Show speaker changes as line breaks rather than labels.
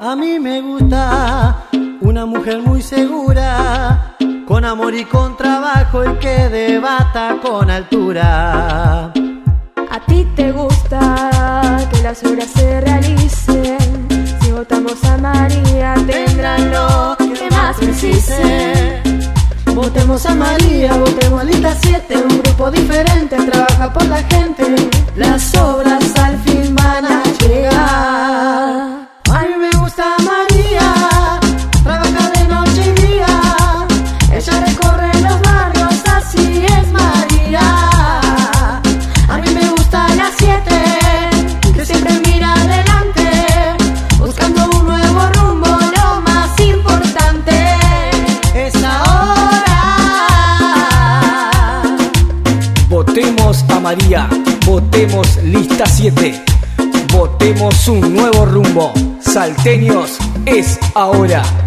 A mí me gusta una mujer muy segura, con amor y con trabajo y que debata con altura.
A ti te gusta que las obras se realicen. Si votamos a María, tendrán lo que más precisen.
Votemos a María, votemos a Lista 7, un grupo diferente, trabaja por la gente. Las obras
Votemos a María, votemos lista 7, votemos un nuevo rumbo. Salteños es ahora.